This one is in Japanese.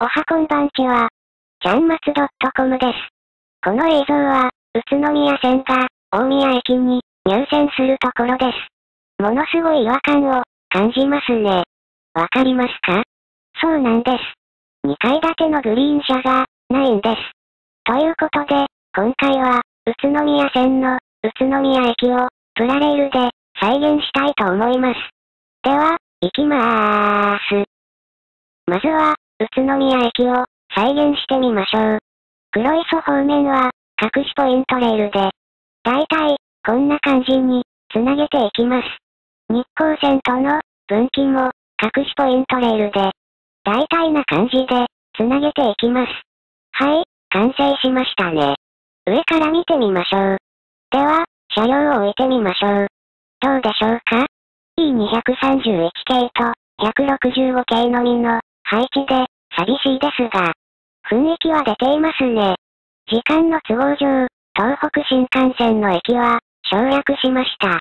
おはこんばんちは、ちゃんまつ .com です。この映像は、宇都宮線が、大宮駅に、入線するところです。ものすごい違和感を、感じますね。わかりますか？そうなんです。2階建てのグリーン車が、ないんです。ということで、今回は、宇都宮線の、宇都宮駅を、プラレールで、再現したいと思います。では、行きまーす。まずは、宇都宮駅を再現してみましょう。黒磯方面は隠しポイントレールで、だいたいこんな感じにつなげていきます。日光線との分岐も隠しポイントレールで、だいたいな感じでつなげていきます。はい、完成しましたね。上から見てみましょう。では、車両を置いてみましょう。どうでしょうか ?E231 系と165系のみの配置で、寂しいですが、雰囲気は出ていますね。時間の都合上、東北新幹線の駅は、省略しました。